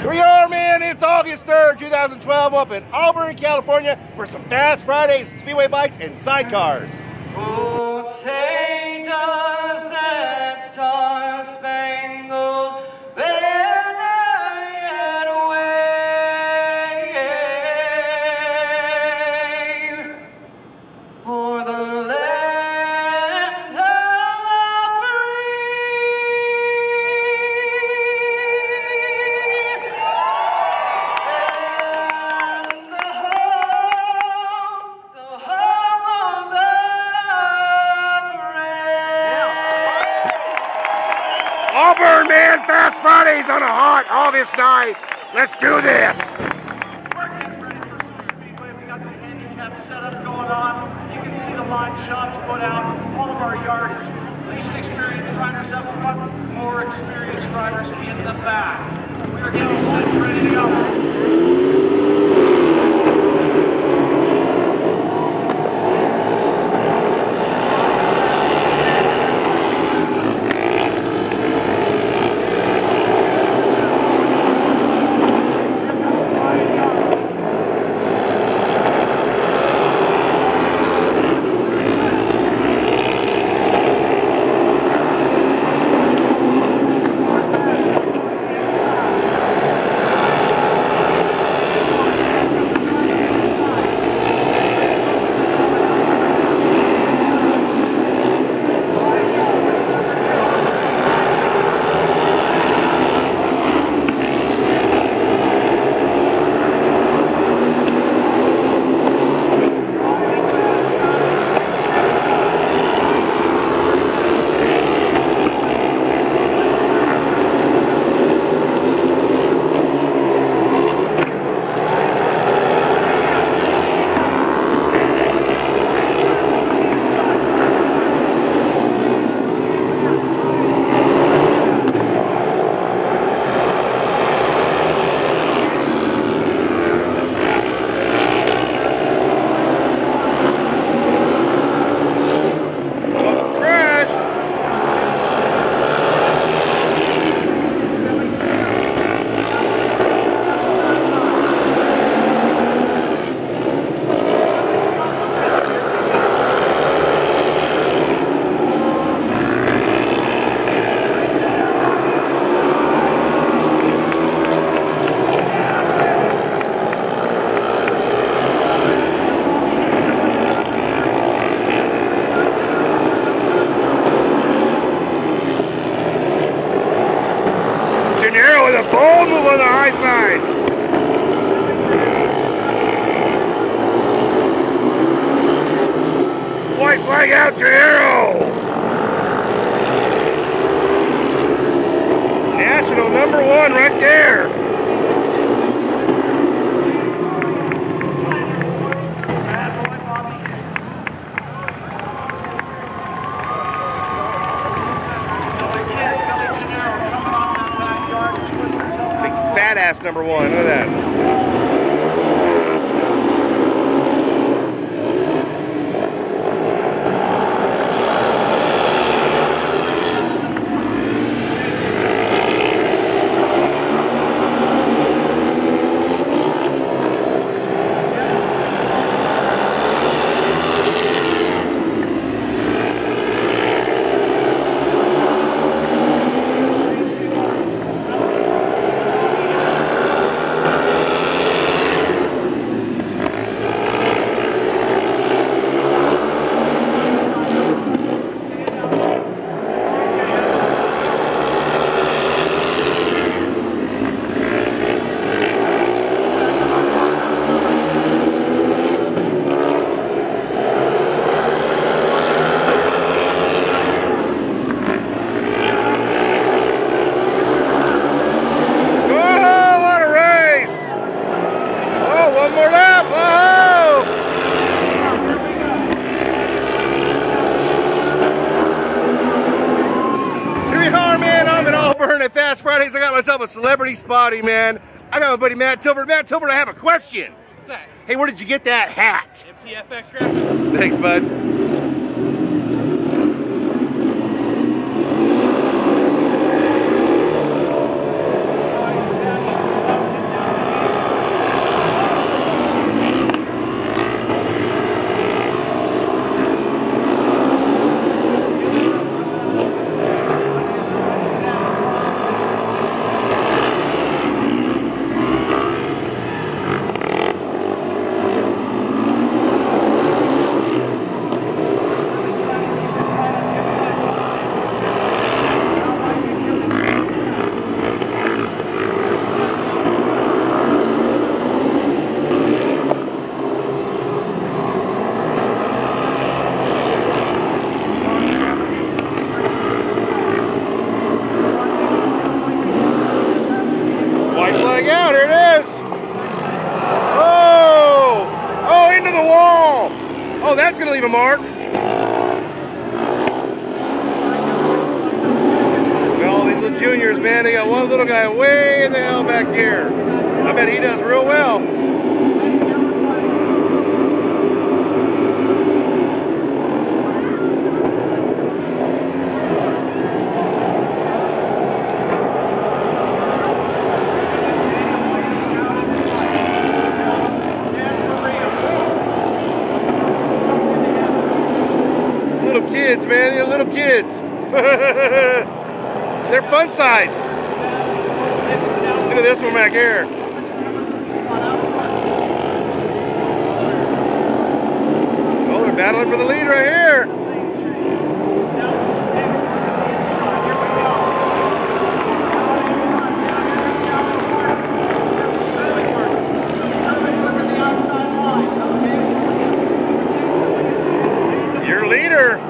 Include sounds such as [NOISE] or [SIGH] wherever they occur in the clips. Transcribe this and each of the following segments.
Here we are, man. It's August 3rd, 2012, up in Auburn, California, for some Fast Fridays, Speedway bikes, and sidecars. Oh, Fridays on a hot August night. Let's do this. Setup going on. You can see the line shots put out. All of our yardage. Least experienced riders up front, more experienced riders in the back. We are getting set, ready to go. Yardage with himself. Big fat ass number one. Look at that. Oh, what a race! Oh, one more lap! Oh! Here we are, man. I'm in Auburn at Fast Fridays. I got myself a celebrity spotty, man. I got my buddy Matt Tilford. Matt Tilford, I have a question. What's that? Hey, where did you get that hat? MTFX graphic. Thanks, bud. the wall! Oh, that's going to leave a mark. Well, these little juniors, man, they got one little guy way in the hell back here. I bet he does real well. Size. Look at this one back here. Oh, they're battling for the lead right here. Your leader.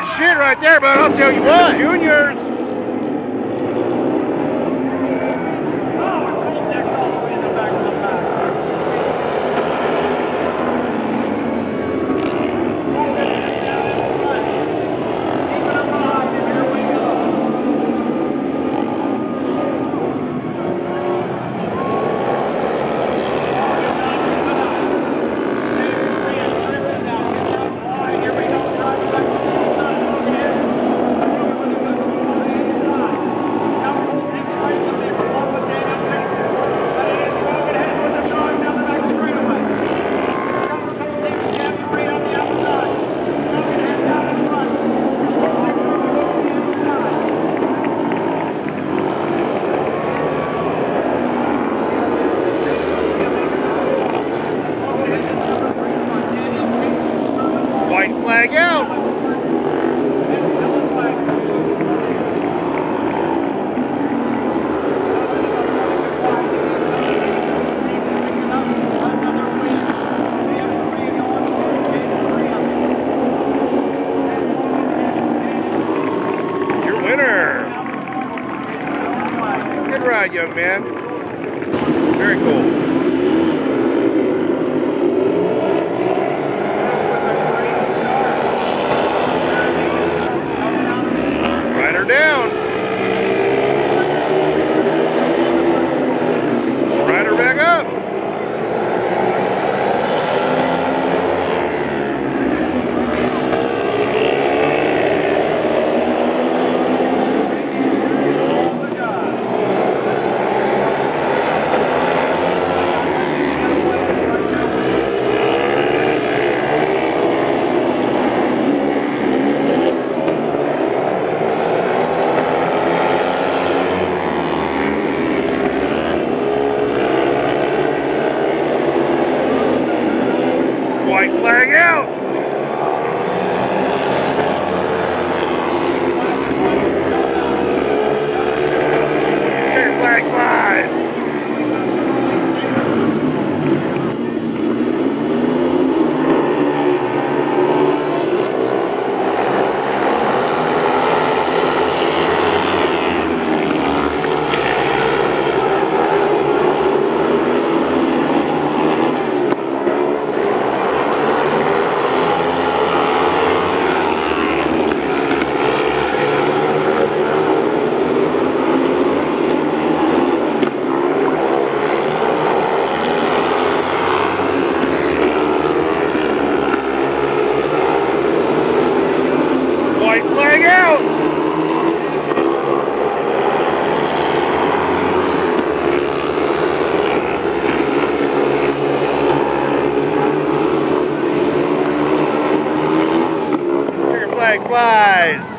Good shit right there, but I'll tell you what, juniors! young man. guys.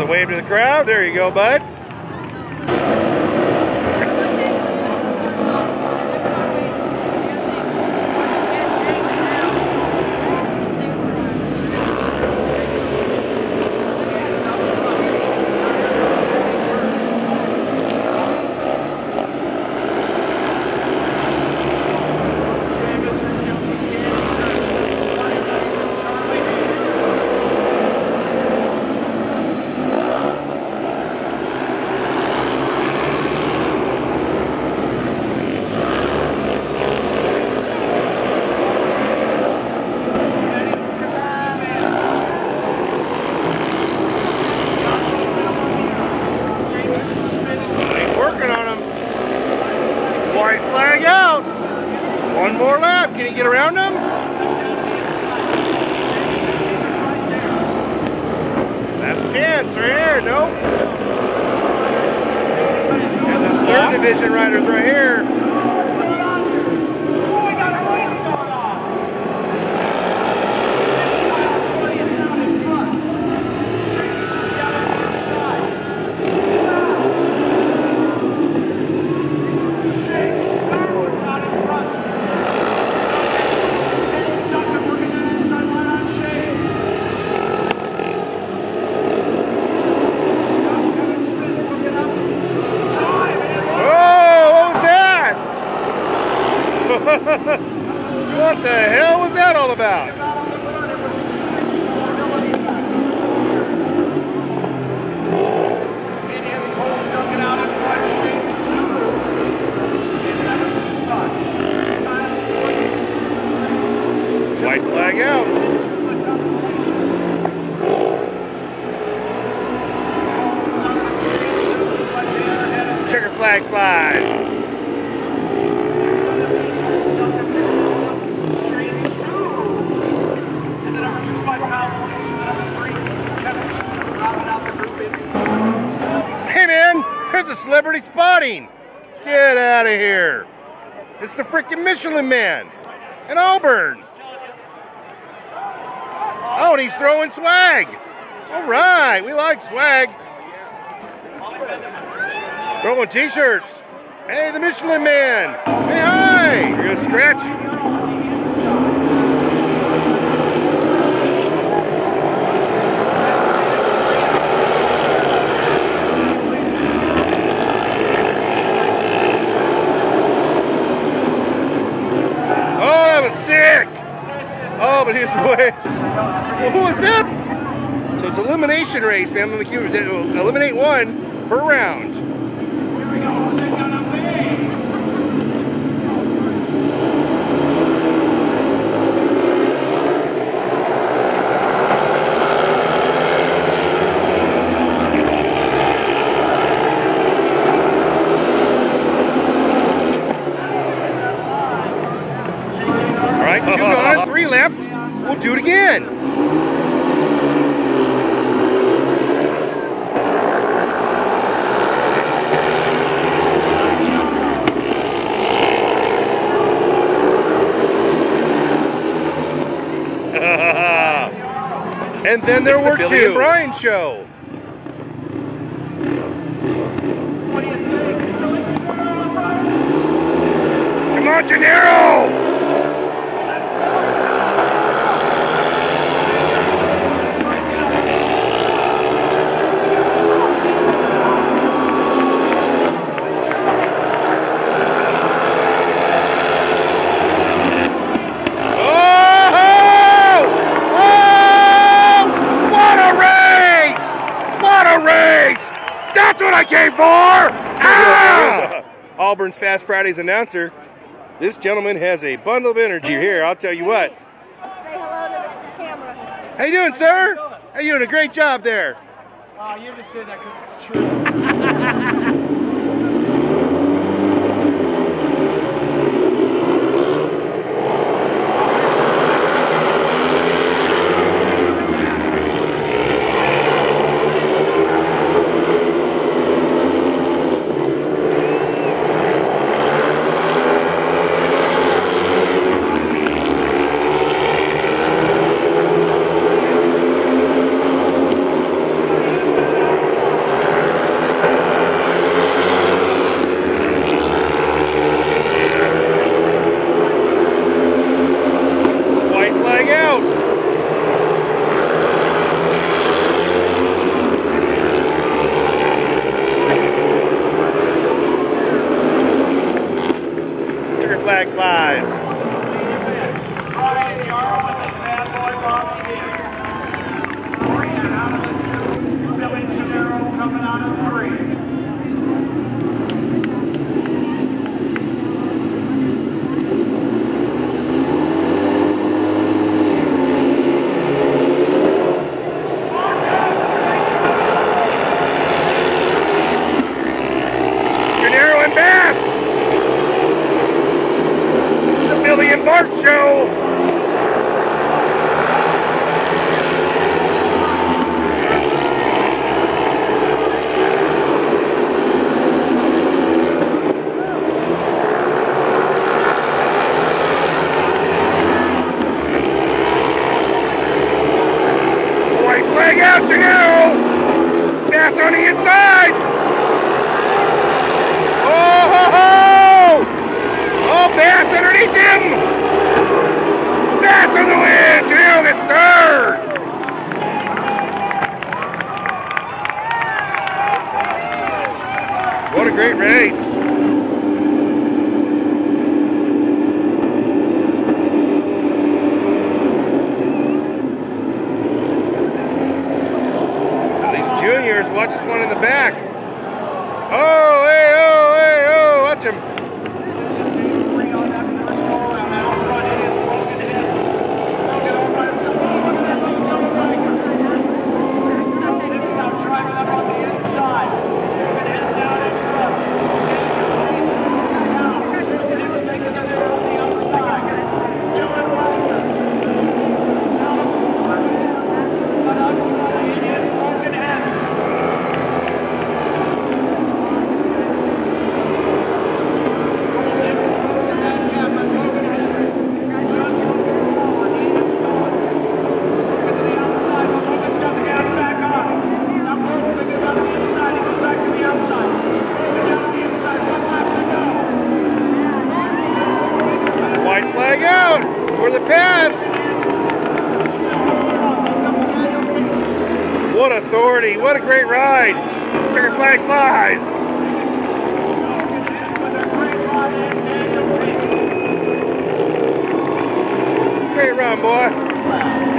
a wave to the crowd. There you go, bud. Chance right here. Nope. There's his third division riders right here. Oh, what was that? what the hell was that all about? White flag out. Flag flies. Hey man, there's a celebrity spotting. Get out of here. It's the freaking Michelin Man in Auburn. Oh, and he's throwing swag. All right, we like swag. Throwing t-shirts. Hey, the Michelin Man. Hey, hi. You're gonna scratch. Oh, sick. Oh, but he's way. Well, who was that? So it's elimination race, man. Eliminate one per round. All right, two gone, three left. We'll do it again. and then there the were Billy two. Brian show. Come on, Janniro! Oh! Oh! What a race! What a race! That's what I came for! Ah! Auburn's Fast Fridays announcer. This gentleman has a bundle of energy here. I'll tell you what. Say hello to the camera. How you doing, sir? How you doing? A great job there. Oh, you're just saying that because it's true. [LAUGHS] around, boy.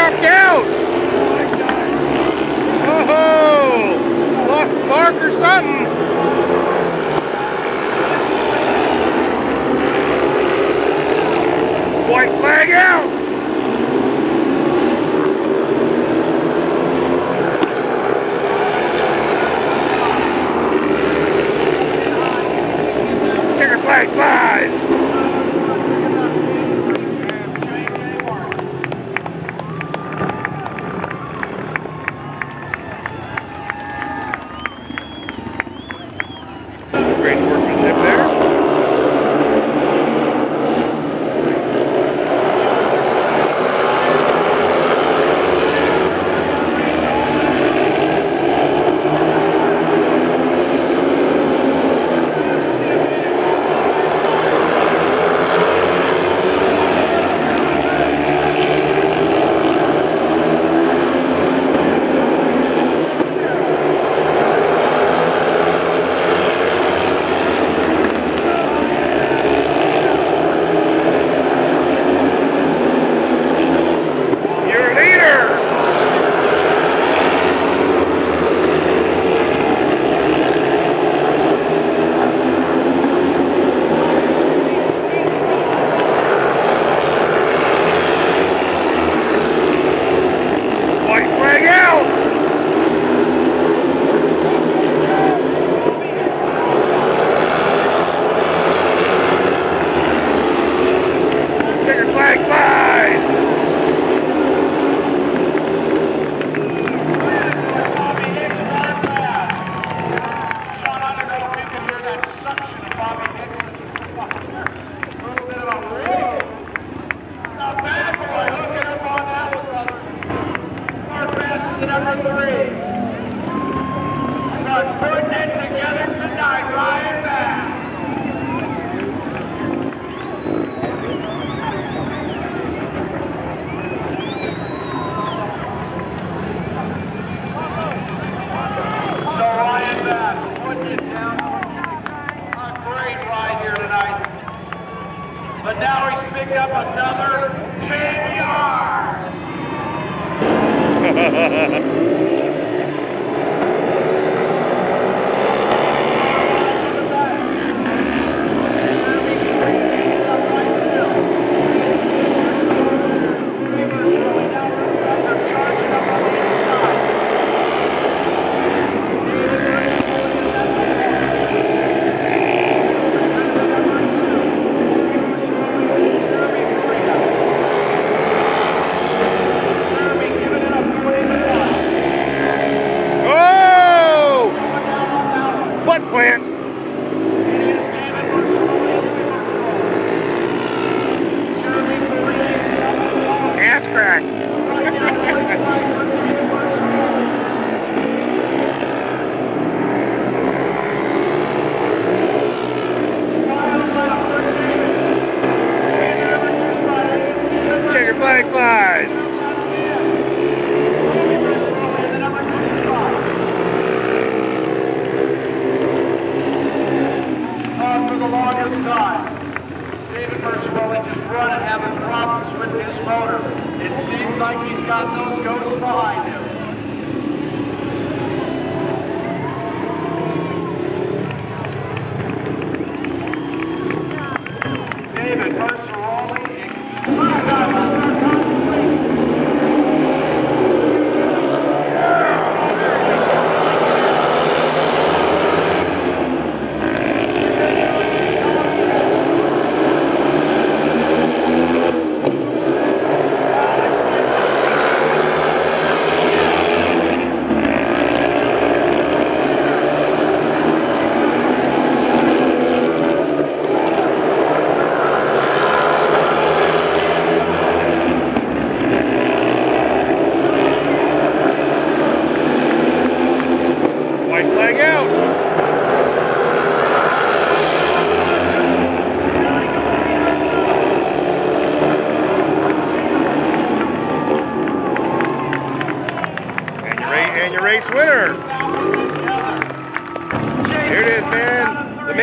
dropped out. Oh, lost spark or something. White flag out.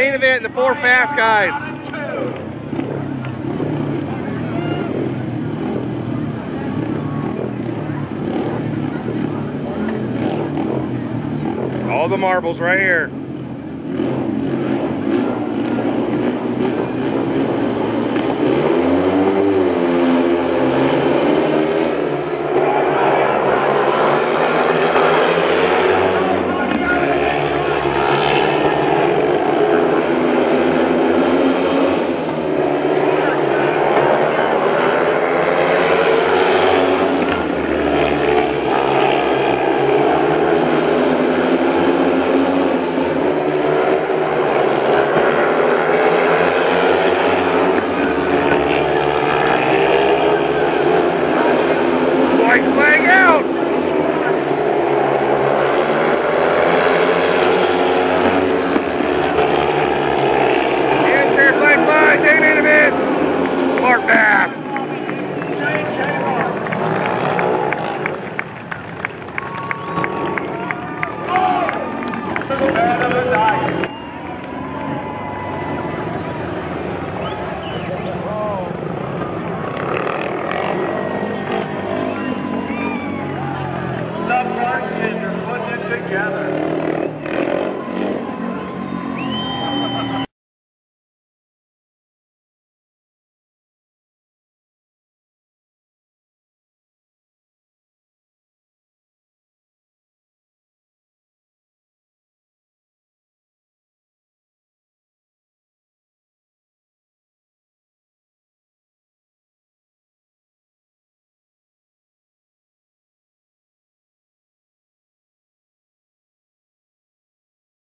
main event, the four fast guys. All the marbles right here.